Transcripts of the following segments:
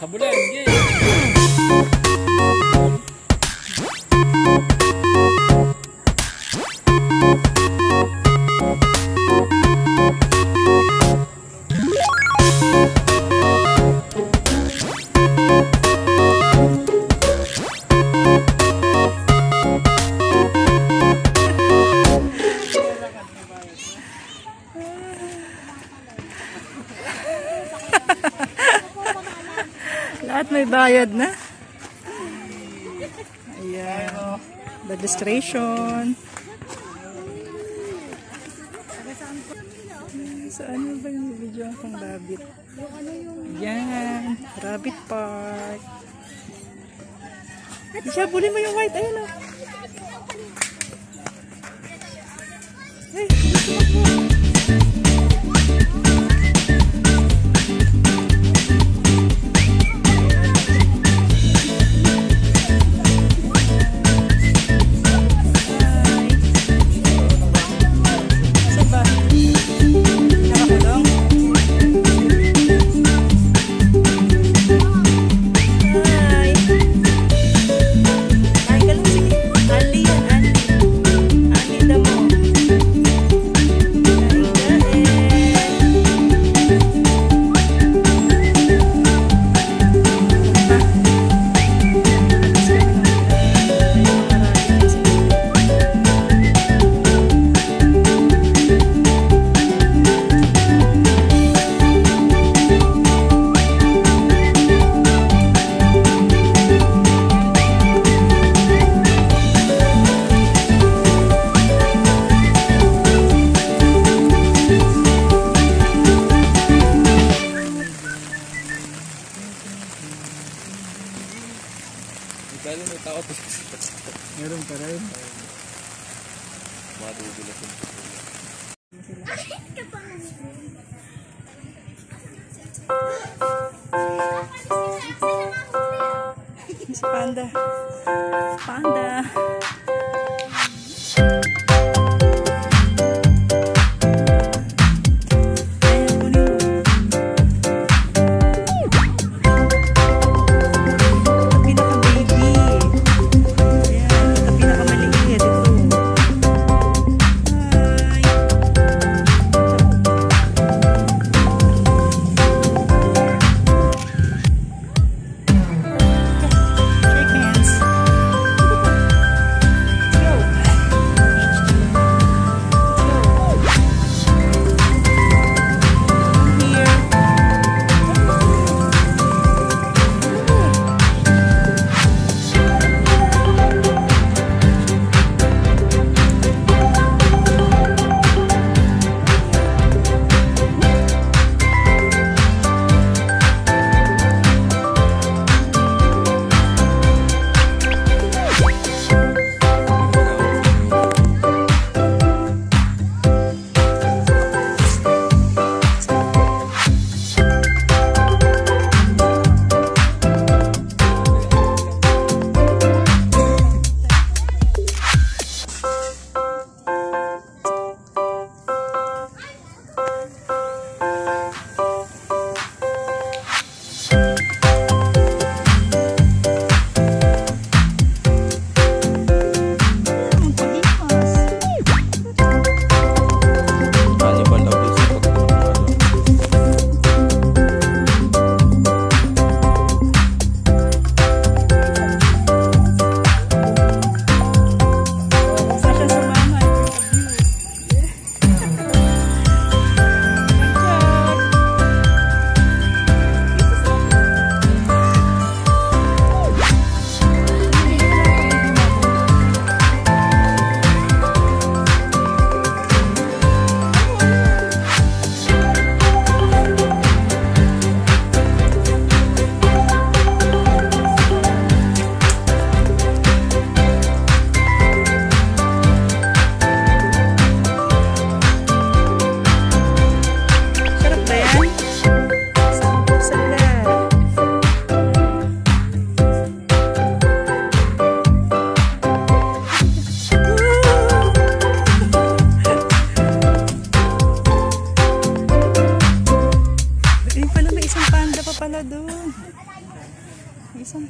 Sabulan, ye. Ah. May bayad na. Ayan. Registration. Saan mo ba yung video ang rabbit? Yan. Rabbit Park. Siya, bulin mo yung white. Ayun o. Ay, tumakbo. Dahil may tao to. Meron pa rin. Madudulas yung Si Panda. Panda.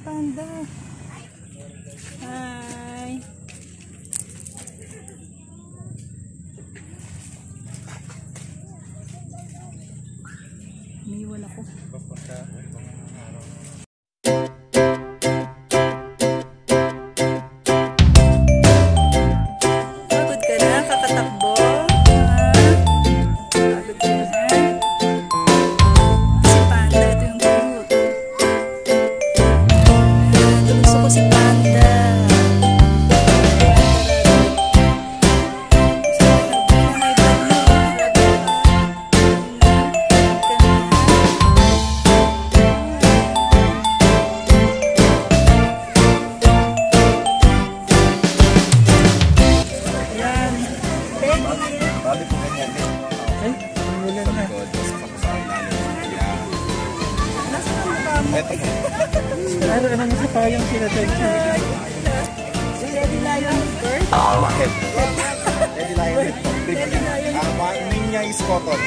Panda. Alma Head. Daddy Lion. Apa? Minnya is kotor.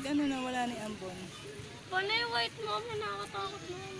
pag ano na wala ni Ambon. Panay white mo, nakatakot na yun.